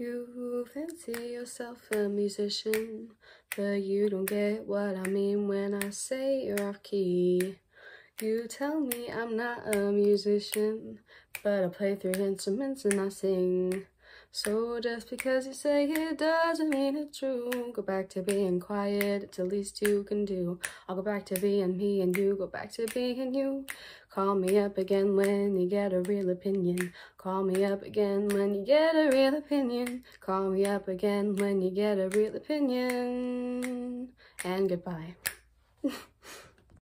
You fancy yourself a musician, but you don't get what I mean when I say you're off key. You tell me I'm not a musician, but I play three instruments and I sing. So just because you say it doesn't mean it's true. Go back to being quiet, it's the least you can do. I'll go back to being me and you go back to being you. Call me up again when you get a real opinion. Call me up again when you get a real opinion. Call me up again when you get a real opinion. And goodbye.